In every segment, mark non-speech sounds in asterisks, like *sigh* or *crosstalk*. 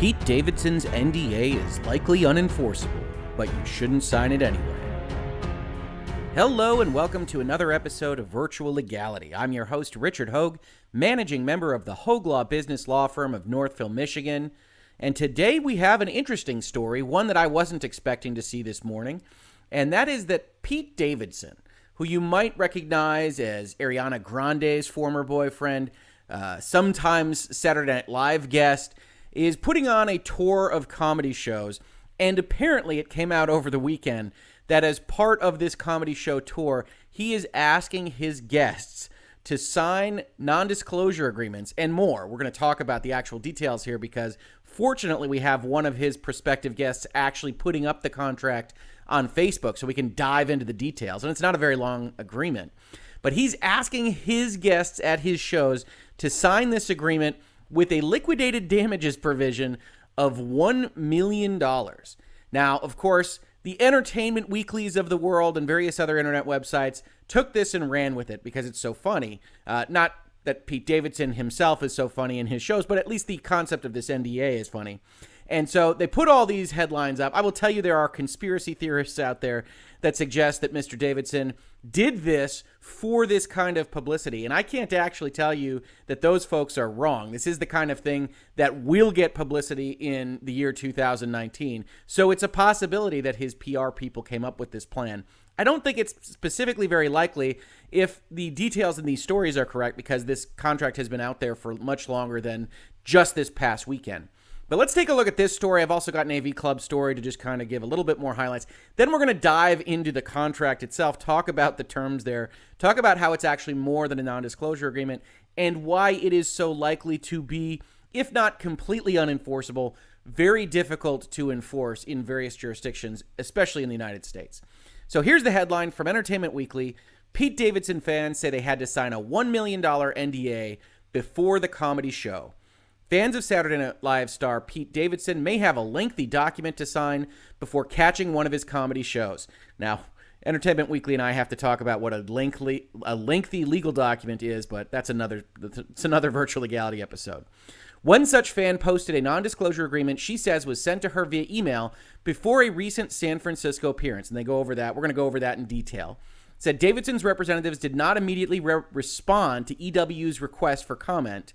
Pete Davidson's NDA is likely unenforceable, but you shouldn't sign it anyway. Hello, and welcome to another episode of Virtual Legality. I'm your host, Richard Hoeg, managing member of the Hoeg Law business law firm of Northville, Michigan. And today we have an interesting story, one that I wasn't expecting to see this morning, and that is that Pete Davidson, who you might recognize as Ariana Grande's former boyfriend, uh, sometimes Saturday Night Live guest, is putting on a tour of comedy shows. And apparently, it came out over the weekend that as part of this comedy show tour, he is asking his guests to sign non disclosure agreements and more. We're going to talk about the actual details here because fortunately, we have one of his prospective guests actually putting up the contract on Facebook so we can dive into the details. And it's not a very long agreement. But he's asking his guests at his shows to sign this agreement with a liquidated damages provision of $1 million. Now, of course, the entertainment weeklies of the world and various other internet websites took this and ran with it because it's so funny. Uh, not that Pete Davidson himself is so funny in his shows, but at least the concept of this NDA is funny. And so they put all these headlines up. I will tell you there are conspiracy theorists out there that suggest that Mr. Davidson did this for this kind of publicity. And I can't actually tell you that those folks are wrong. This is the kind of thing that will get publicity in the year 2019. So it's a possibility that his PR people came up with this plan. I don't think it's specifically very likely if the details in these stories are correct because this contract has been out there for much longer than just this past weekend. But let's take a look at this story. I've also got an AV Club story to just kind of give a little bit more highlights. Then we're going to dive into the contract itself, talk about the terms there, talk about how it's actually more than a non disclosure agreement, and why it is so likely to be, if not completely unenforceable, very difficult to enforce in various jurisdictions, especially in the United States. So here's the headline from Entertainment Weekly Pete Davidson fans say they had to sign a $1 million NDA before the comedy show. Fans of Saturday Night Live star Pete Davidson may have a lengthy document to sign before catching one of his comedy shows. Now, Entertainment Weekly and I have to talk about what a lengthy, a lengthy legal document is, but that's another it's another virtual legality episode. One such fan posted a non-disclosure agreement she says was sent to her via email before a recent San Francisco appearance, and they go over that. We're going to go over that in detail. said Davidson's representatives did not immediately re- respond to EW's request for comment.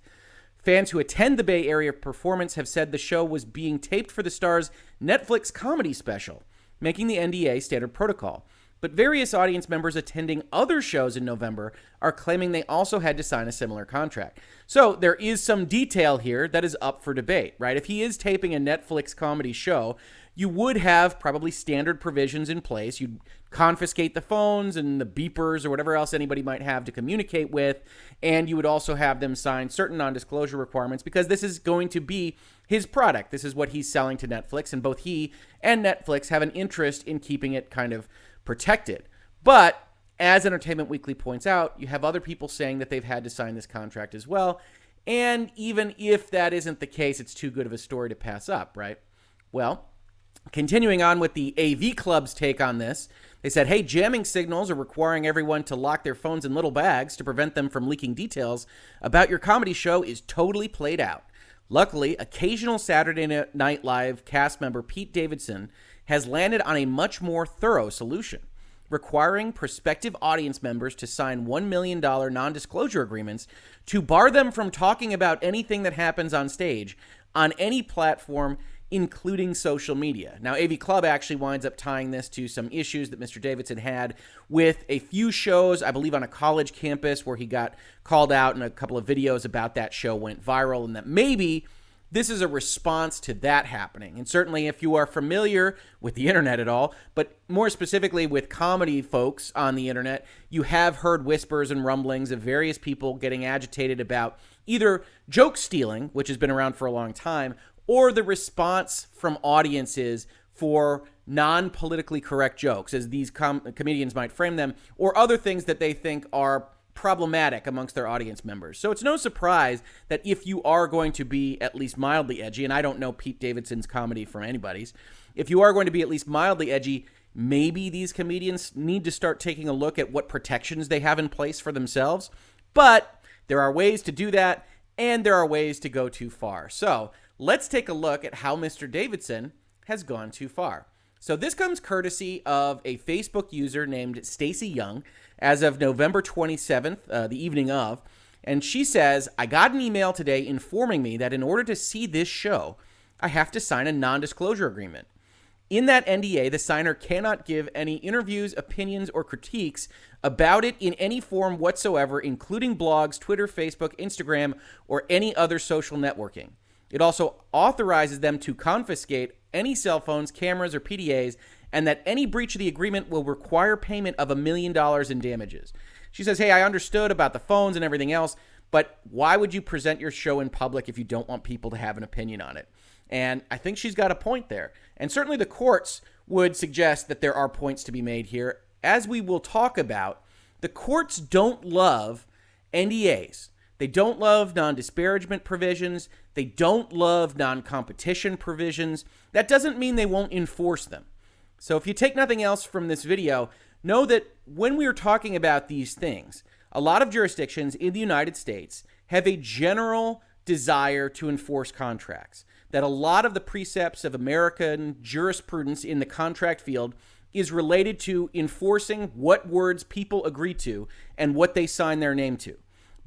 Fans who attend the Bay Area performance have said the show was being taped for the star's Netflix comedy special, making the NDA standard protocol. But various audience members attending other shows in November are claiming they also had to sign a similar contract. So there is some detail here that is up for debate, right? If he is taping a Netflix comedy show, you would have probably standard provisions in place. You'd confiscate the phones and the beepers or whatever else anybody might have to communicate with. And you would also have them sign certain non disclosure requirements because this is going to be his product. This is what he's selling to Netflix. And both he and Netflix have an interest in keeping it kind of protected. But as Entertainment Weekly points out, you have other people saying that they've had to sign this contract as well. And even if that isn't the case, it's too good of a story to pass up, right? Well, Continuing on with the AV Club's take on this, they said, hey, jamming signals are requiring everyone to lock their phones in little bags to prevent them from leaking details about your comedy show is totally played out. Luckily, occasional Saturday Night Live cast member Pete Davidson has landed on a much more thorough solution, requiring prospective audience members to sign $1 million non disclosure agreements to bar them from talking about anything that happens on stage on any platform including social media. Now, AV Club actually winds up tying this to some issues that Mr. Davidson had with a few shows, I believe on a college campus, where he got called out and a couple of videos about that show went viral, and that maybe this is a response to that happening. And certainly, if you are familiar with the internet at all, but more specifically with comedy folks on the internet, you have heard whispers and rumblings of various people getting agitated about either joke stealing, which has been around for a long time, or the response from audiences for non politically correct jokes, as these com- comedians might frame them, or other things that they think are problematic amongst their audience members. So it's no surprise that if you are going to be at least mildly edgy, and I don't know Pete Davidson's comedy from anybody's, if you are going to be at least mildly edgy, maybe these comedians need to start taking a look at what protections they have in place for themselves. But there are ways to do that, and there are ways to go too far. So let's take a look at how Mr. Davidson has gone too far. So this comes courtesy of a Facebook user named Stacy Young as of November 27th, uh, the evening of. And she says, I got an email today informing me that in order to see this show, I have to sign a non disclosure agreement. In that NDA, the signer cannot give any interviews, opinions, or critiques about it in any form whatsoever, including blogs, Twitter, Facebook, Instagram, or any other social networking. It also authorizes them to confiscate any cell phones, cameras, or PDAs, and that any breach of the agreement will require payment of a million dollars in damages. She says, Hey, I understood about the phones and everything else, but why would you present your show in public if you don't want people to have an opinion on it? And I think she's got a point there. And certainly the courts would suggest that there are points to be made here. As we will talk about, the courts don't love NDAs. They don't love non disparagement provisions. They don't love non competition provisions. That doesn't mean they won't enforce them. So if you take nothing else from this video, know that when we are talking about these things, a lot of jurisdictions in the United States have a general desire to enforce contracts that a lot of the precepts of American jurisprudence in the contract field is related to enforcing what words people agree to and what they sign their name to.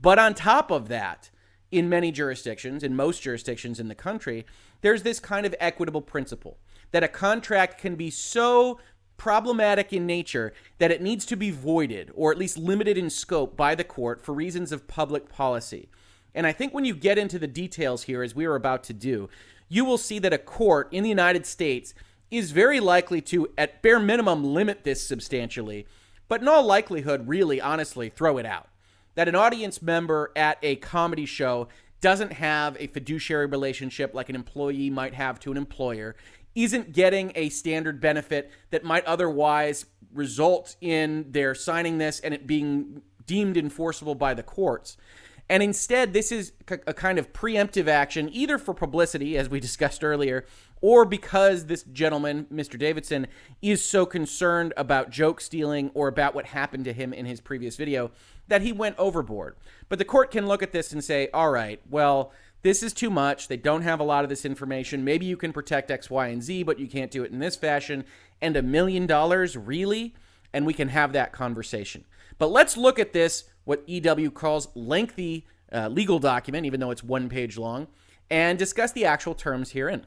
But on top of that, in many jurisdictions, in most jurisdictions in the country, there's this kind of equitable principle that a contract can be so problematic in nature that it needs to be voided or at least limited in scope by the court for reasons of public policy. And I think when you get into the details here, as we are about to do, you will see that a court in the United States is very likely to, at bare minimum, limit this substantially, but in all likelihood, really honestly, throw it out. That an audience member at a comedy show doesn't have a fiduciary relationship like an employee might have to an employer, isn't getting a standard benefit that might otherwise result in their signing this and it being deemed enforceable by the courts. And instead, this is a kind of preemptive action, either for publicity, as we *laughs* discussed earlier, or because this gentleman, Mr. Davidson, is so concerned about joke stealing or about what happened to him in his previous video that he went overboard. But the court can look at this and say, all right, well, this is too much. They don't have a lot of this information. Maybe you can protect X, Y, and Z, but you can't do it in this fashion. And a million dollars, really? And we can have that conversation. But let's look at this what EW calls lengthy uh, legal document, even though it's one page long, and discuss the actual terms herein.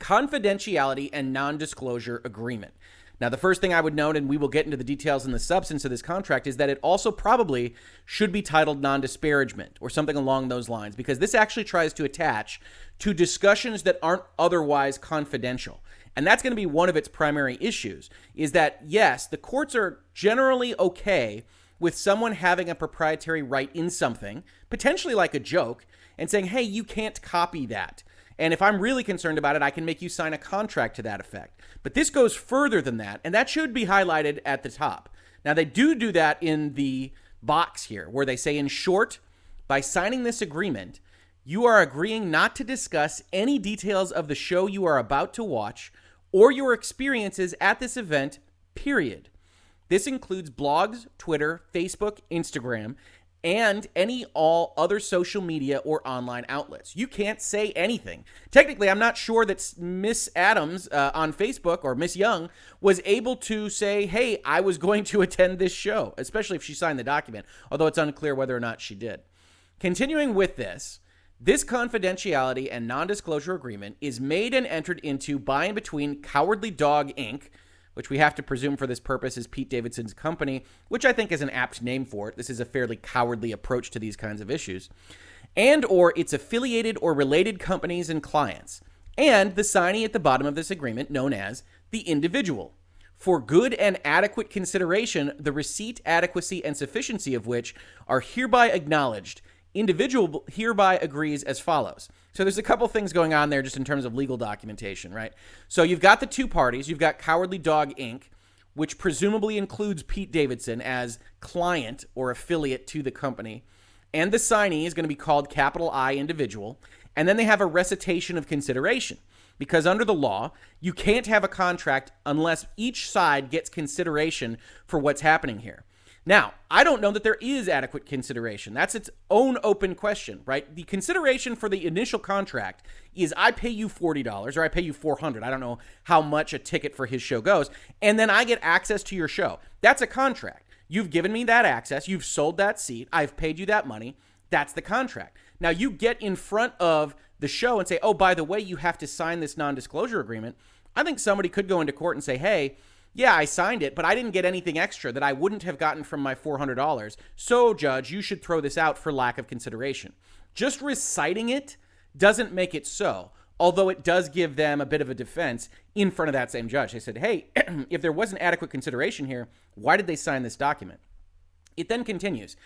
Confidentiality and non disclosure agreement. Now, the first thing I would note, and we will get into the details and the substance of this contract, is that it also probably should be titled non disparagement or something along those lines, because this actually tries to attach to discussions that aren't otherwise confidential. And that's going to be one of its primary issues is that, yes, the courts are generally okay with someone having a proprietary right in something, potentially like a joke, and saying, hey, you can't copy that. And if I'm really concerned about it, I can make you sign a contract to that effect. But this goes further than that, and that should be highlighted at the top. Now, they do do that in the box here, where they say, in short, by signing this agreement, you are agreeing not to discuss any details of the show you are about to watch or your experiences at this event, period. This includes blogs, Twitter, Facebook, Instagram, and any all other social media or online outlets. You can't say anything. Technically, I'm not sure that Miss Adams uh, on Facebook or Miss Young was able to say, "Hey, I was going to attend this show," especially if she signed the document, although it's unclear whether or not she did. Continuing with this, this confidentiality and non-disclosure agreement is made and entered into by and between Cowardly Dog Inc., which we have to presume for this purpose is Pete Davidson's company, which I think is an apt name for it. This is a fairly cowardly approach to these kinds of issues. And or its affiliated or related companies and clients. And the signee at the bottom of this agreement known as the individual. For good and adequate consideration, the receipt, adequacy, and sufficiency of which are hereby acknowledged individual hereby agrees as follows. So there's a couple things going on there just in terms of legal documentation, right? So you've got the two parties. You've got Cowardly Dog Inc., which presumably includes Pete Davidson as client or affiliate to the company. And the signee is going to be called capital I individual. And then they have a recitation of consideration. Because under the law, you can't have a contract unless each side gets consideration for what's happening here. Now, I don't know that there is adequate consideration. That's its own open question, right? The consideration for the initial contract is I pay you $40 or I pay you 400. I don't know how much a ticket for his show goes, and then I get access to your show. That's a contract. You've given me that access, you've sold that seat, I've paid you that money. That's the contract. Now you get in front of the show and say, "Oh, by the way, you have to sign this non-disclosure agreement." I think somebody could go into court and say, "Hey, yeah, I signed it, but I didn't get anything extra that I wouldn't have gotten from my $400. So, judge, you should throw this out for lack of consideration. Just reciting it doesn't make it so, although it does give them a bit of a defense in front of that same judge. They said, hey, *clears throat* if there wasn't adequate consideration here, why did they sign this document? It then continues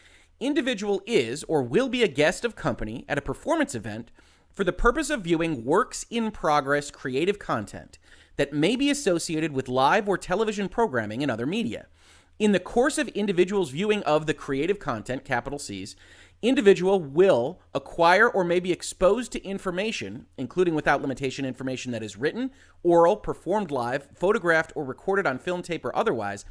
Individual is or will be a guest of company at a performance event for the purpose of viewing works in progress creative content that may be associated with live or television programming and other media. In the course of individuals' viewing of the creative content, capital C's, individual will acquire or may be exposed to information, including without limitation information that is written, oral, performed live, photographed, or recorded on film tape or otherwise,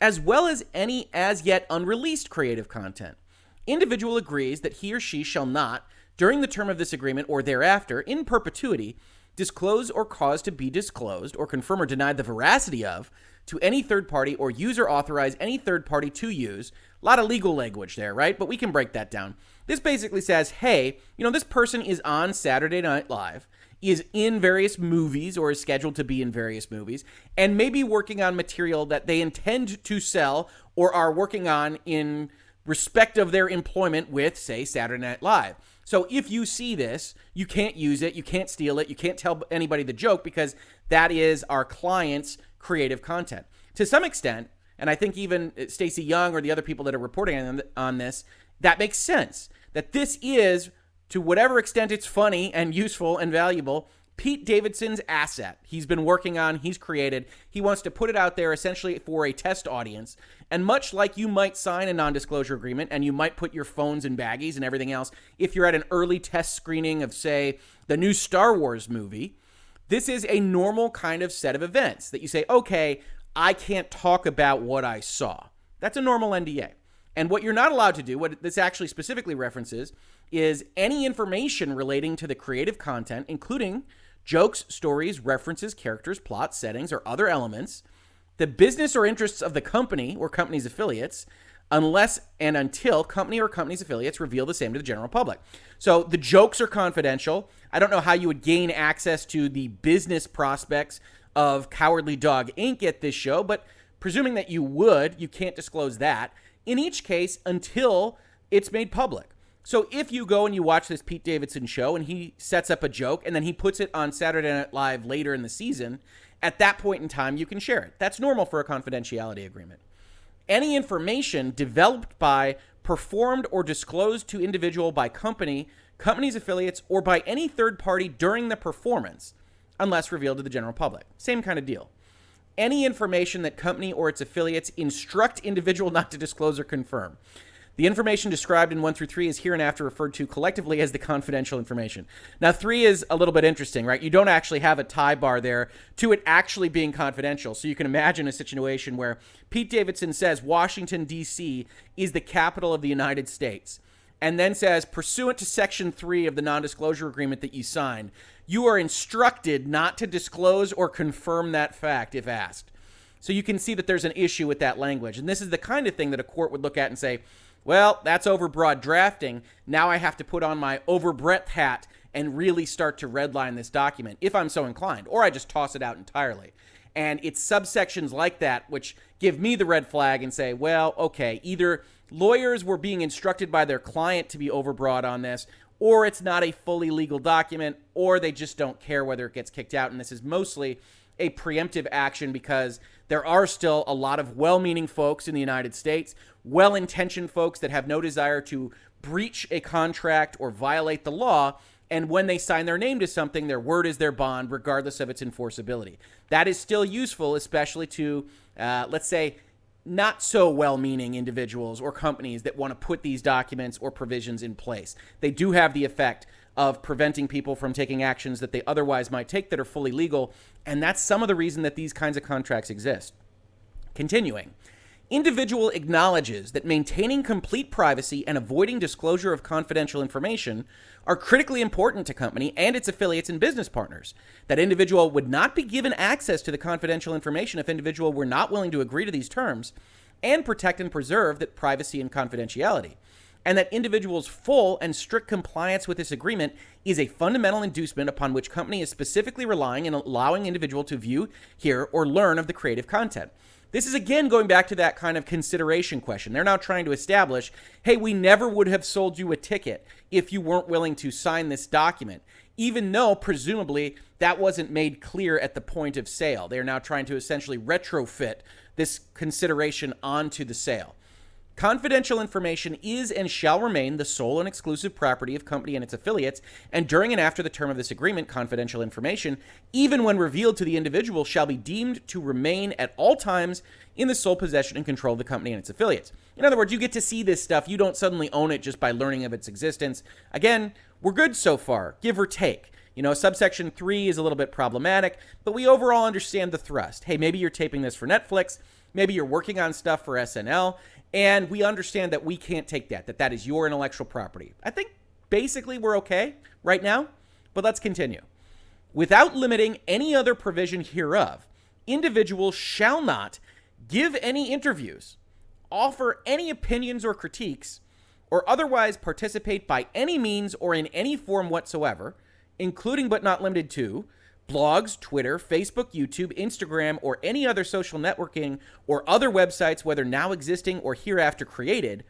as well as any as yet unreleased creative content. Individual agrees that he or she shall not, during the term of this agreement or thereafter, in perpetuity, disclose or cause to be disclosed, or confirm or deny the veracity of, to any third party or use or authorize any third party to use. A lot of legal language there, right? But we can break that down. This basically says, hey, you know, this person is on Saturday Night Live, is in various movies or is scheduled to be in various movies, and may be working on material that they intend to sell or are working on in respect of their employment with, say, Saturday Night Live. So if you see this, you can't use it, you can't steal it, you can't tell anybody the joke because that is our client's creative content. To some extent, and I think even uh, Stacy Young or the other people that are reporting on this, that makes sense. That this is, to whatever extent it's funny and useful and valuable, Pete Davidson's asset. He's been working on, he's created. He wants to put it out there essentially for a test audience. And much like you might sign a non disclosure agreement and you might put your phones in baggies and everything else, if you're at an early test screening of, say, the new Star Wars movie, this is a normal kind of set of events that you say, okay, I can't talk about what I saw. That's a normal NDA. And what you're not allowed to do, what this actually specifically references, is any information relating to the creative content, including jokes, stories, references, characters, plot, settings, or other elements, the business or interests of the company or company's affiliates, unless and until company or company's affiliates reveal the same to the general public. So the jokes are confidential. I don't know how you would gain access to the business prospects of Cowardly Dog Inc. at this show, but presuming that you would, you can't disclose that in each case until it's made public. So if you go and you watch this Pete Davidson show and he sets up a joke and then he puts it on Saturday Night Live later in the season, at that point in time you can share it. That's normal for a confidentiality agreement. Any information developed by, performed, or disclosed to individual by company, company's affiliates, or by any third party during the performance, unless revealed to the general public. Same kind of deal. Any information that company or its affiliates instruct individual *laughs* not to disclose or confirm. The information described in 1 through 3 is hereinafter referred to collectively as the confidential information. Now, 3 is a little bit interesting, right? You don't actually have a tie bar there to it actually being confidential. So you can imagine a situation where Pete Davidson says Washington, D.C. is the capital of the United States, and then says, pursuant to Section 3 of the non disclosure agreement that you signed, you are instructed not to disclose or confirm that fact if asked. So you can see that there's an issue with that language. And this is the kind of thing that a court would look at and say, well, that's overbroad drafting. Now I have to put on my overbreadth hat and really start to redline this document if I'm so inclined, or I just toss it out entirely. And it's subsections like that which give me the red flag and say, well, okay, either lawyers were being instructed by their client to be overbroad on this, or it's not a fully legal document, or they just don't care whether it gets kicked out. And this is mostly a preemptive action because there are still a lot of well meaning folks in the United States, well intentioned folks that have no desire to breach a contract or violate the law. And when they sign their name to something, their word is their bond, regardless of its enforceability. That is still useful, especially to, uh, let's say, not so well meaning individuals or companies that want to put these documents or provisions in place. They do have the effect of preventing people from taking actions that they otherwise might take that are fully legal. And that's some of the reason that these kinds of contracts exist. Continuing. Individual acknowledges that maintaining complete privacy and avoiding disclosure of confidential information are critically important to company and its affiliates and business partners. That individual would not be given access to the confidential information if individual were not willing to agree to these terms and protect and preserve that privacy and confidentiality. And that individual's full and strict compliance with this agreement is a fundamental inducement upon which company is specifically relying in allowing individual to view, hear, or learn of the creative content. This is again going back to that kind of consideration question. They're now trying to establish hey, we never would have sold you a ticket if you weren't willing to sign this document, even though presumably that wasn't made clear at the point of sale. They're now trying to essentially retrofit this consideration onto the sale. Confidential information is and shall remain the sole and exclusive property of company and its affiliates, and during and after the term of this agreement, confidential information, even when revealed to the individual, shall be deemed to remain at all times in the sole possession and control of the company and its affiliates. In other words, you get to see this stuff. You don't suddenly own it just by learning of its existence. Again, we're good so far, give or take. You know, subsection 3 is a little bit problematic, but we overall understand the thrust. Hey, maybe you're taping this for Netflix. Maybe you're working on stuff for SNL, and we understand that we can't take that, that that is your intellectual property. I think basically we're okay right now, but let's continue. Without limiting any other provision hereof, individuals shall not give any interviews, offer any opinions or critiques, or otherwise participate by any means or in any form whatsoever, including but not limited to blogs, Twitter, Facebook, YouTube, Instagram, or any other social networking or other websites, whether now existing or hereafter created,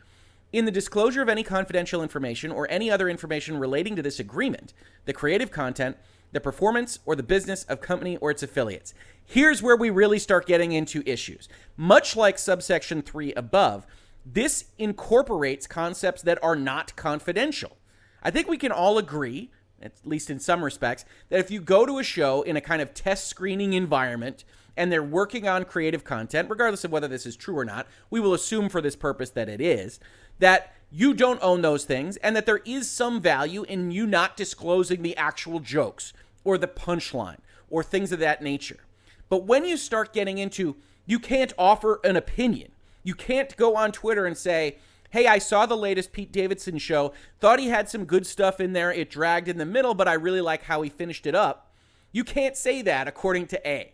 in the disclosure of any confidential information or any other information relating to this agreement, the creative content, the performance, or the business of company or its affiliates. Here's where we really start getting into issues. Much like subsection 3 above, this incorporates concepts that are not confidential. I think we can all agree at least in some respects, that if you go to a show in a kind of test screening environment and they're working on creative content, regardless of whether this is true or not, we will assume for this purpose that it is, that you don't own those things and that there is some value in you not disclosing the actual jokes or the punchline or things of that nature. But when you start getting into, you can't offer an opinion, you can't go on Twitter and say, hey, I saw the latest Pete Davidson show, thought he had some good stuff in there. It dragged in the middle, but I really like how he finished it up. You can't say that according to A.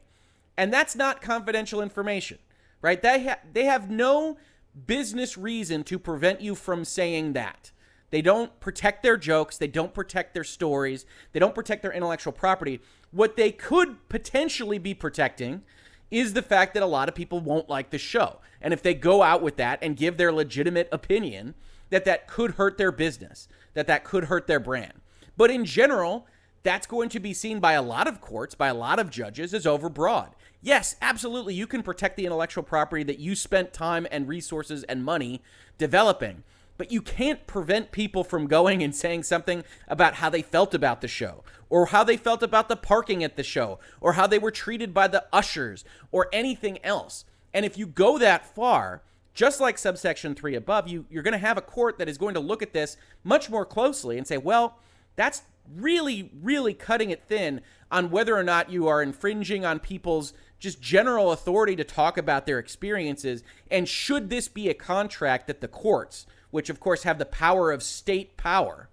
And that's not confidential information, right? They, ha- they have no business reason to prevent you from saying that. They don't protect their jokes, they don't protect their stories, they don't protect their intellectual property. What they could potentially be protecting is the fact that a lot of people won't like the show. And if they go out with that and give their legitimate opinion, that that could hurt their business, that that could hurt their brand. But in general, that's going to be seen by a lot of courts, by a lot of judges as overbroad. Yes, absolutely, you can protect the intellectual property that you spent time and resources and money developing but you can't prevent people from going and saying something about how they felt about the show or how they felt about the parking at the show or how they were treated by the ushers or anything else. And if you go that far, just like subsection 3 above, you you're going to have a court that is going to look at this much more closely and say, "Well, that's really really cutting it thin on whether or not you are infringing on people's just general authority to talk about their experiences and should this be a contract that the courts which of course have the power of state power,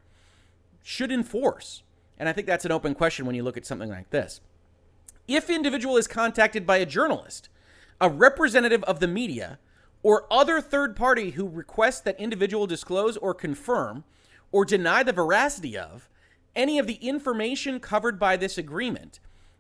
should enforce? And I think that's an open question when you look at something like this. If individual is contacted by a journalist, a representative of the media, or other third party who requests that individual disclose or confirm or deny the veracity of any of the information covered by this agreement,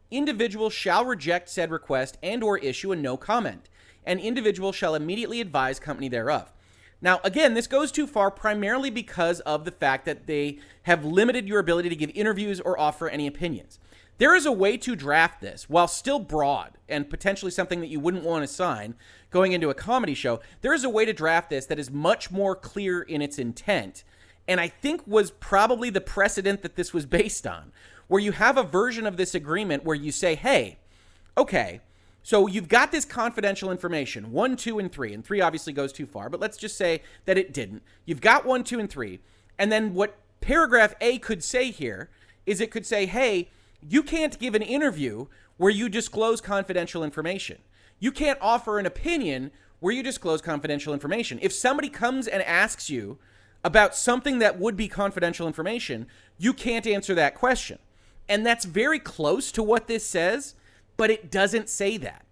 individual shall reject said request and or issue a no comment, and individual shall immediately advise company thereof. Now, again, this goes too far primarily because of the fact that they have limited your ability to give interviews or offer any opinions. There is a way to draft this while still broad and potentially something that you wouldn't want to sign going into a comedy show. There is a way to draft this that is much more clear in its intent, and I think was probably the precedent that this was based on, where you have a version of this agreement where you say, hey, okay, so you've got this confidential information, one, two, and three. And three obviously goes too far, but let's just say that it didn't. You've got one, two, and three. And then what paragraph A could say here is it could say, hey, you can't give an interview where you disclose confidential information. You can't offer an opinion where you disclose confidential information. If somebody comes and asks you about something that would be confidential information, you can't answer that question. And that's very close to what this says, but it doesn't say that.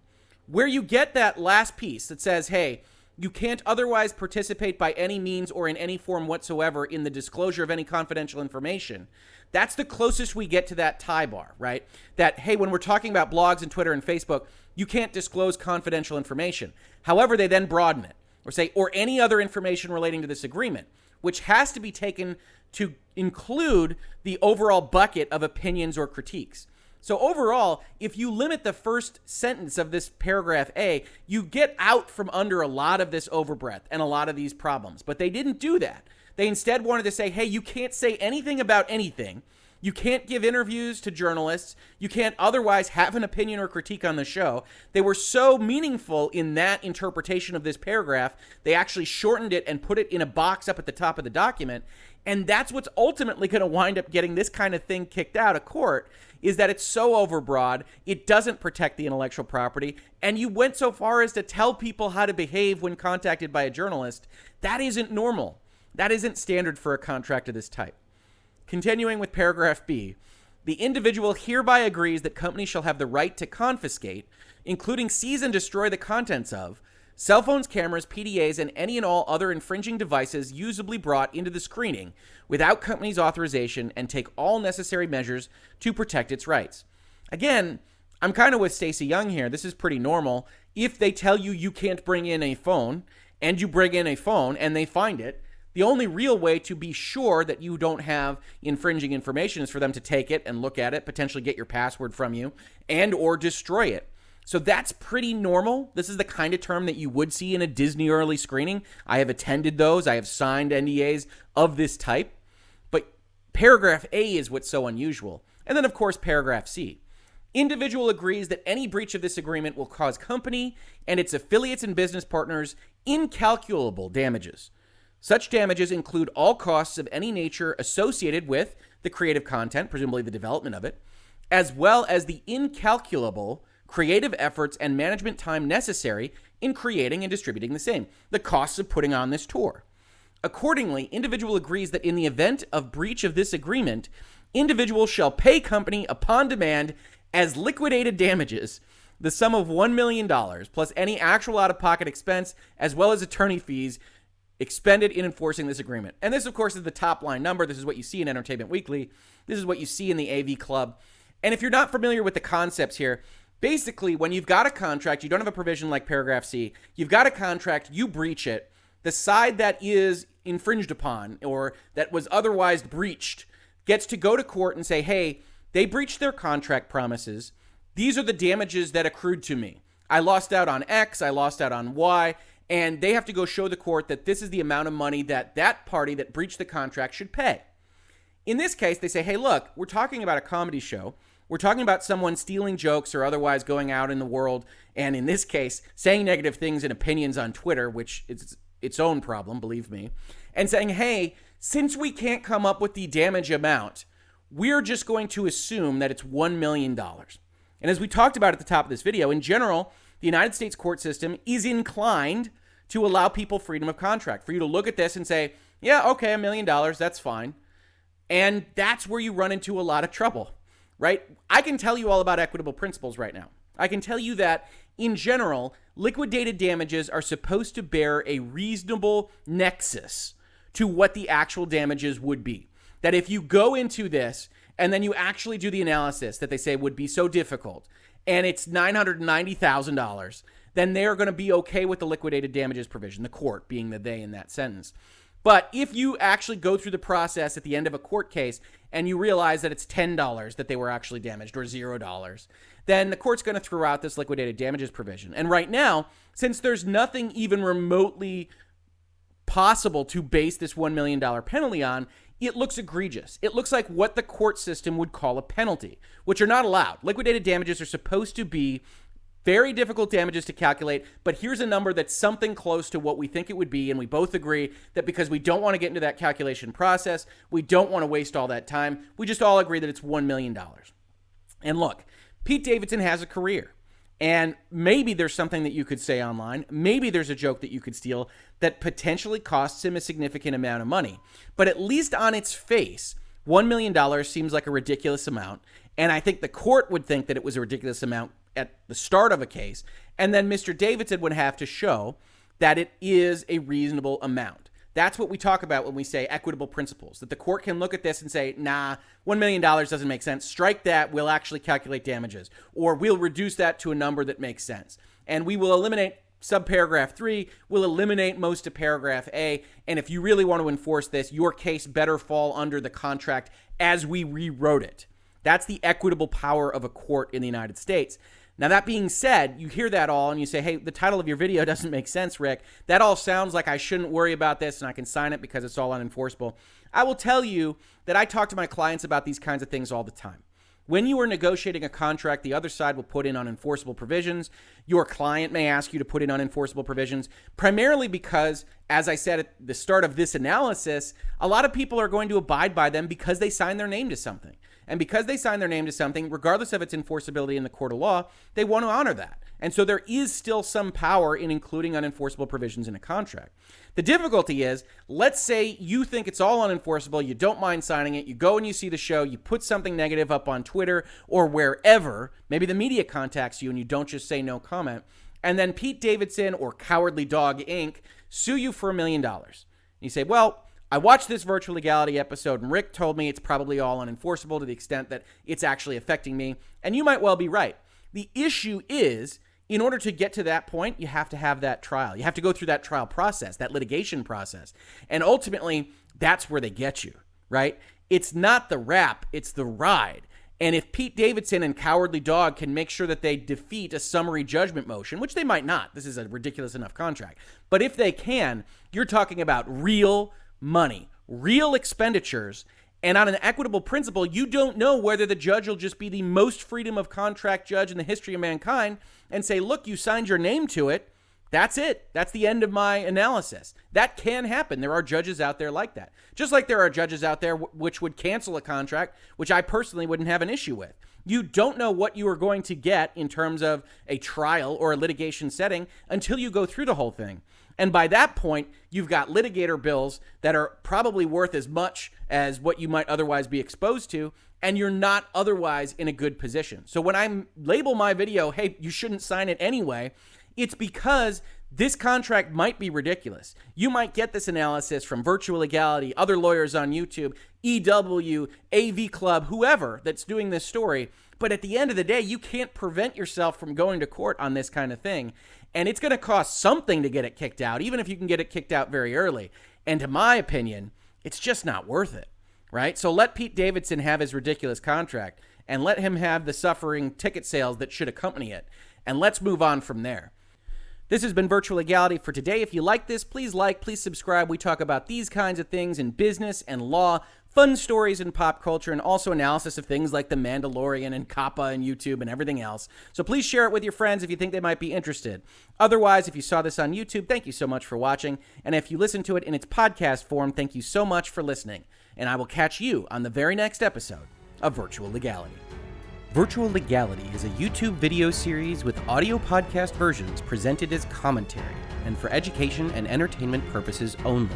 Where you get that last piece that says, hey, you can't otherwise participate by any means or in any form whatsoever in the disclosure of any confidential information. That's the closest we get to that tie bar, right? That, hey, when we're talking about blogs and Twitter and Facebook, you can't disclose confidential information. However, they then broaden it or say, or any other information relating to this agreement, which has to be taken to include the overall bucket of opinions or critiques. So overall, if you limit the first sentence of this paragraph A, you get out from under a lot of this overbreadth and a lot of these problems. But they didn't do that. They instead wanted to say, hey, you can't say anything about anything. You can't give interviews to journalists. You can't otherwise have an opinion or critique on the show. They were so meaningful in that interpretation of this paragraph, they actually shortened it and put it in a box up at the top of the document. And that's what's ultimately going to wind up getting this kind of thing kicked out of court is that it's so overbroad, it doesn't protect the intellectual property, and you went so far as to tell people how to behave when contacted by a journalist. That isn't normal. That isn't standard for a contract of this type. Continuing with paragraph B, the individual hereby agrees that companies shall have the right to confiscate, including seize and destroy the contents of, cell phones, cameras, PDAs, and any and all other infringing devices usably brought into the screening without company's authorization and take all necessary measures to protect its rights. Again, I'm kind of with Stacy Young here. This is pretty normal. If they tell you you can't bring in a phone and you bring in a phone and they find it, the only real way to be sure that you don't have infringing information is for them to take it and look at it, potentially get your password from you and or destroy it. So that's pretty normal. This is the kind of term that you would see in a Disney early screening. I have attended those. I have signed NDAs of this type. But paragraph A is what's so unusual. And then, of course, paragraph C. Individual agrees that any breach of this agreement will cause company and its affiliates and business partners incalculable damages. Such damages include all costs of any nature associated with the creative content, presumably the development of it, as well as the incalculable creative efforts, and management time necessary in creating and distributing the same, the costs of putting on this tour. Accordingly, individual agrees that in the event of breach of this agreement, individual shall pay company upon demand as liquidated damages the sum of $1 million plus any actual out of pocket expense as well as attorney fees expended in enforcing this agreement. And this, of course, is the top line number. This is what you see in Entertainment Weekly. This is what you see in the AV Club. And if you're not familiar with the concepts here, basically, when you've got a contract, you don't have a provision like paragraph C, you've got a contract, you breach it, the side that is infringed upon or that was otherwise breached gets to go to court and say, hey, they breached their contract promises. These are the damages that accrued to me. I lost out on X, I lost out on Y, and they have to go show the court that this is the amount of money that that party that breached the contract should pay. In this case, they say, hey, look, we're talking about a comedy show. We're talking about someone stealing jokes or otherwise going out in the world and, in this case, saying negative things and opinions on Twitter, which is its own problem, believe me, and saying, hey, since we can't come up with the damage amount, we're just going to assume that it's $1 million. And as we talked about at the top of this video, in general, the United States court system is inclined to allow people freedom of contract, for you to look at this and say, yeah, okay, a million dollars, that's fine. And that's where you run into a lot of trouble right? I can tell you all about equitable principles right now. I can tell you that in general, liquidated damages are supposed to bear a reasonable nexus to what the actual damages would be. That if you go into this and then you actually do the analysis that they say would be so difficult and it's $990,000, then they are going to be okay with the liquidated damages provision, the court being the they in that sentence. But if you actually go through the process at the end of a court case and you realize that it's $10 that they were actually damaged or $0, then the court's going to throw out this liquidated damages provision. And right now, since there's nothing even remotely possible to base this $1 million penalty on, it looks egregious. It looks like what the court system would call a penalty, which are not allowed. Liquidated damages are supposed to be very difficult damages to calculate, but here's a number that's something close to what we think it would be. And we both agree that because we don't want to get into that calculation process, we don't want to waste all that time, we just all agree that it's $1 million. And look, Pete Davidson has a career. And maybe there's something that you could say online. Maybe there's a joke that you could steal that potentially costs him a significant amount of money. But at least on its face, $1 million seems like a ridiculous amount. And I think the court would think that it was a ridiculous amount at the start of a case. And then Mr. Davidson would have to show that it is a reasonable amount. That's what we talk about when we say equitable principles. That the court can look at this and say, nah, $1 million doesn't make sense. Strike that. We'll actually calculate damages. Or we'll reduce that to a number that makes sense. And we will eliminate subparagraph three, we'll eliminate most of paragraph A. And if you really want to enforce this, your case better fall under the contract as we rewrote it. That's the equitable power of a court in the United States. Now, that being said, you hear that all and you say, hey, the title of your video *laughs* doesn't make sense, Rick. That all sounds like I shouldn't worry about this and I can sign it because it's all unenforceable. I will tell you that I talk to my clients about these kinds of things all the time. When you are negotiating a contract, the other side will put in unenforceable provisions. Your client may ask you to put in unenforceable provisions, primarily because, as I said at the start of this analysis, a lot of people are going to abide by them because they sign their name to something. And because they sign their name to something, regardless of its enforceability in the court of law, they want to honor that. And so there is still some power in including unenforceable provisions in a contract. The difficulty is, let's say you think it's all unenforceable, you don't mind signing it, you go and you see the show, you put something negative up on Twitter or wherever, maybe the media contacts you and you don't just say no comment, and then Pete Davidson or Cowardly Dog Inc. sue you for a million dollars. You say, well, I watched this virtual legality episode, and Rick told me it's probably all unenforceable to the extent that it's actually affecting me. And you might well be right. The issue is, in order to get to that point, you have to have that trial. You have to go through that trial process, that litigation process. And ultimately, that's where they get you, right? It's not the rap, it's the ride. And if Pete Davidson and Cowardly Dog can make sure that they defeat a summary judgment motion, which they might not, this is a ridiculous enough contract, but if they can, you're talking about real money, real expenditures. And on an equitable principle, you don't know whether the judge will just be the most freedom of contract judge in the history of mankind and say, look, you signed your name to it. That's it. That's the end of my analysis. That can happen. There are judges out there like that. Just like there are judges out there w- which would cancel a contract, which I personally wouldn't have an issue with. You don't know what you are going to get in terms of a trial or a litigation setting until you go through the whole thing. And by that point, you've got litigator bills that are probably worth as much as what you might otherwise be exposed to, and you're not otherwise in a good position. So when I label my video, hey, you shouldn't sign it anyway, it's because this contract might be ridiculous. You might get this analysis from Virtual Legality, other lawyers on YouTube, EW, AV Club, whoever that's doing this story. But at the end of the day, you can't prevent yourself from going to court on this kind of thing and it's going to cost something to get it kicked out, even if you can get it kicked out very early. And to my opinion, it's just not worth it, right? So let Pete Davidson have his ridiculous contract and let him have the suffering ticket sales that should accompany it. And let's move on from there. This has been Virtual Legality for today. If you like this, please like, please subscribe. We talk about these kinds of things in business and law, fun stories in pop culture, and also analysis of things like The Mandalorian and COPPA and YouTube and everything else. So please share it with your friends if you think they might be interested. Otherwise, if you saw this on YouTube, thank you so much for watching. And if you listen to it in its podcast form, thank you so much for listening. And I will catch you on the very next episode of Virtual Legality. Virtual Legality is a YouTube video series with audio podcast versions presented as commentary and for education and entertainment purposes only.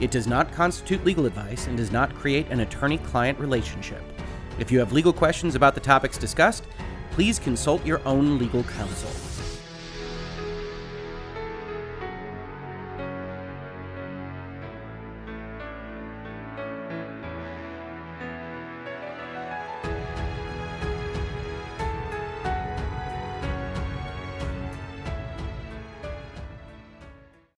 It does not constitute legal advice and does not create an attorney client relationship. If you have legal questions about the topics discussed, please consult your own legal counsel.